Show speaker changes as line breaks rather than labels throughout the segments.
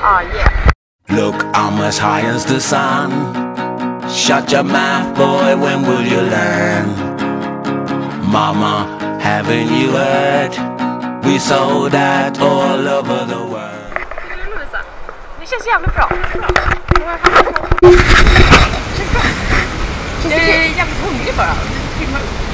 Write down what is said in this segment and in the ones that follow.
Ah, yeah.
Look, I'm as high as the sun. Shut your mouth, boy, when will you learn? Mama, haven't you heard? We sold out all over the world.
Du Lovisa, det känns jävligt bra. Jag är jävligt hungrig bara. Filma upp.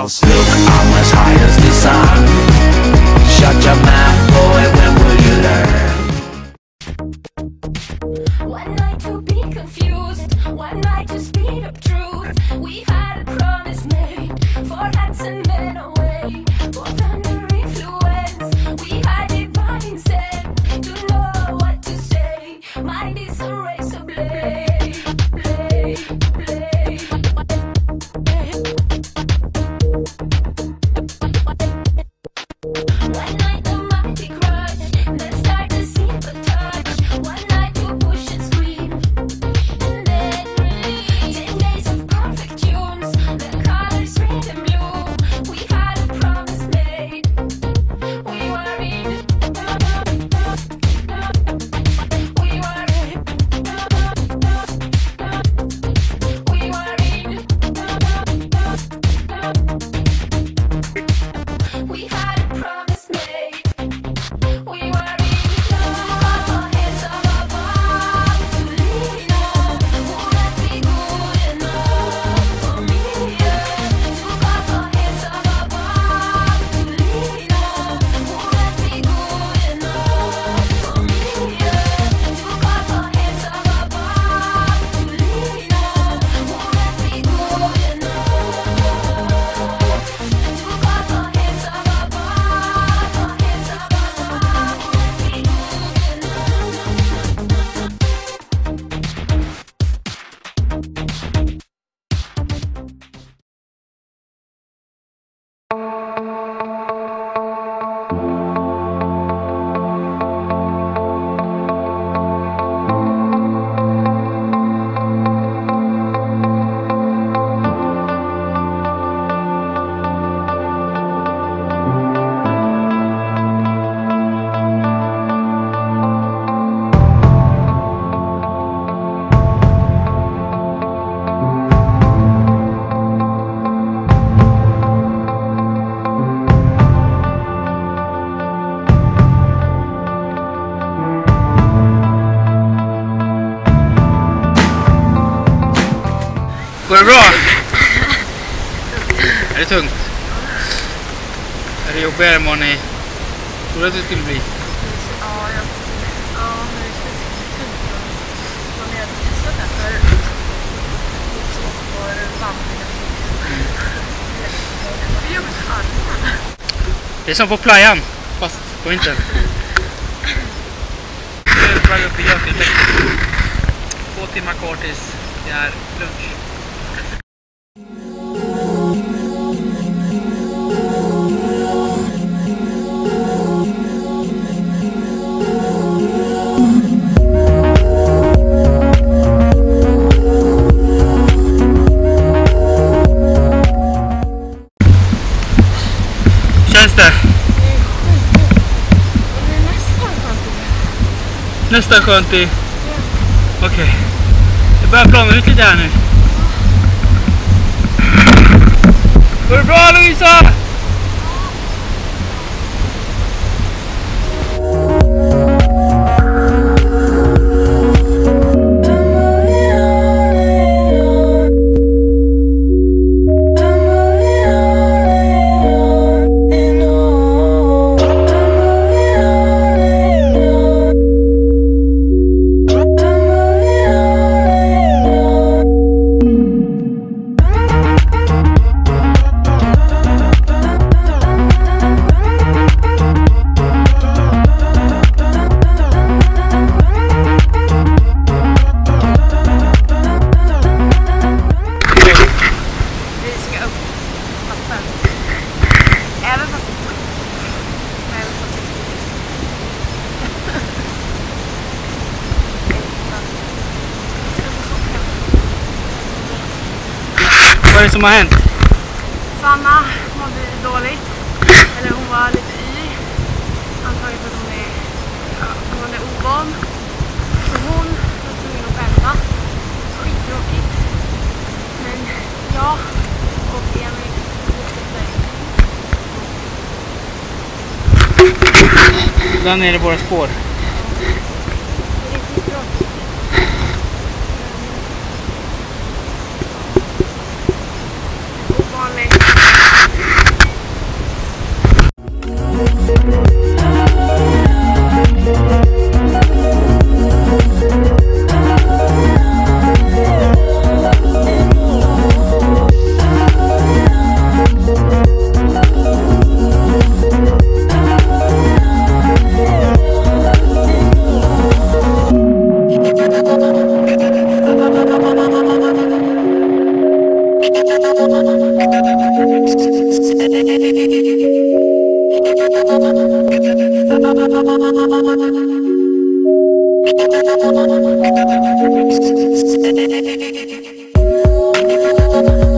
House. Look, I'm as high as the sun. Shut your mouth, boy, when will you learn?
One night to be confused, one night to speed up truth. We had a promise made for hands and men
det bra? Är det tungt? Är det jobbigare än vad ni trodde att det skulle bli?
Ja, jag... Ja, men det känns tungt med och testa det här. Lite som att gå vandring. Det gör man alla.
Det är som på playan, fast på vintern.
Nu är vi på väg upp i Gökenbäcken. Två timmar kvar tills det är lunch.
Skönt.
Nästan skönt i... Okej. Det börjar plana ut lite här nu. Går det bra Lovisa? Som har hänt?
Sanna mådde dåligt. Eller hon var lite yr. Antagligen för att hon är, ja, hon är ovan. Så hon var tvungen att vända. Skittråkigt. Men jag och Emil fortsätter.
Där nere är våra spår. Thank
you.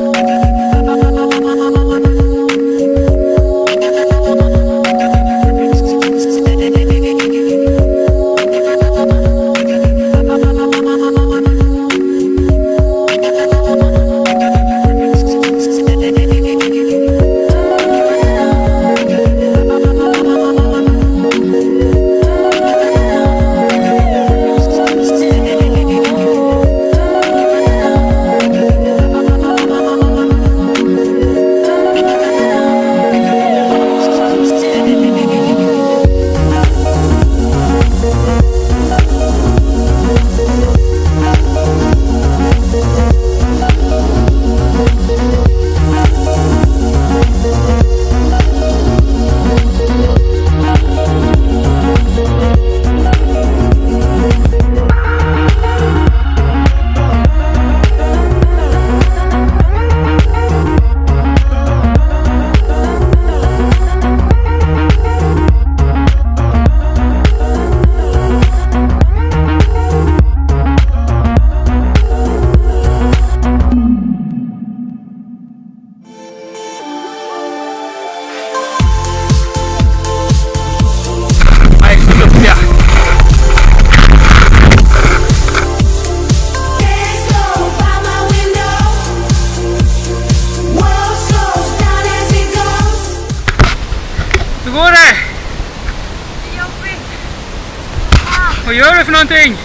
Vad gör du för någonting?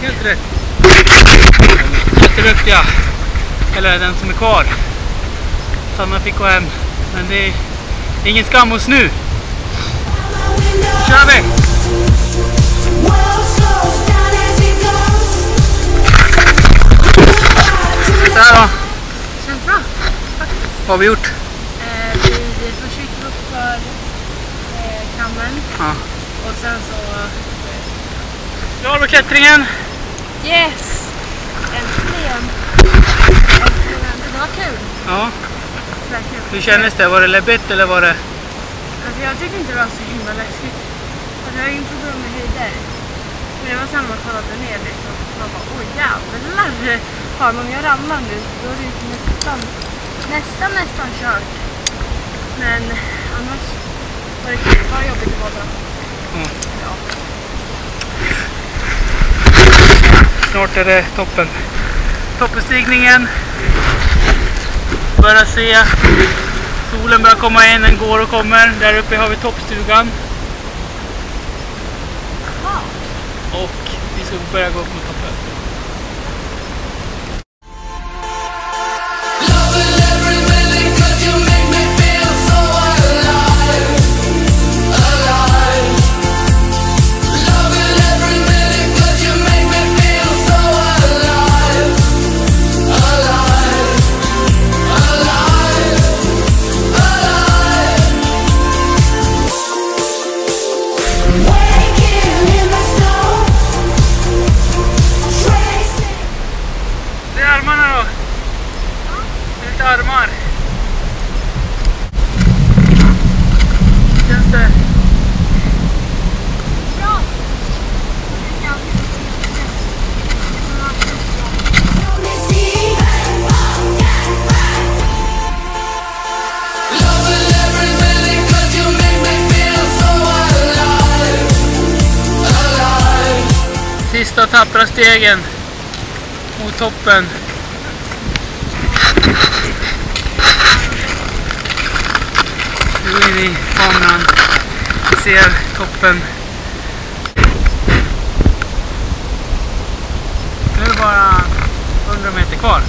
Helt rätt. Jätteduktiga. Eller den som är kvar. Sanna fick gå hem. Men det är ingen skam hos nu. kör vi! Så här då.
Känns bra.
Vad har vi gjort?
Eh, vi först gick vi upp för eh, kammen
Ja.
och sen så...
Klar med klättringen.
Yes! Äntligen! Äntligen. Det var kul.
Ja.
Verkligen.
Hur kändes det? Var det läbbigt eller var det...
Alltså, jag tyckte inte det var så himla läskigt. Alltså, jag har inget problem med höjder. Men det var samma man kollade ner liksom. Man bara oj jävlar! Fan om jag ramlar nu då är det ju nästan, nästan, nästan kört. Men annars var det kul. Bara jobbigt i båda.
Mm.
Ja.
Snart är det toppen. Topbestigningen. Börjar se. Solen börjar komma in, den går och kommer. Där uppe har vi toppstugan. Och vi ska börja gå upp mot toppen.
stegen mot toppen. Nu in i kameran. Vi ser toppen. Nu är det bara 100 meter kvar.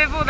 dicevo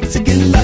like to get lost.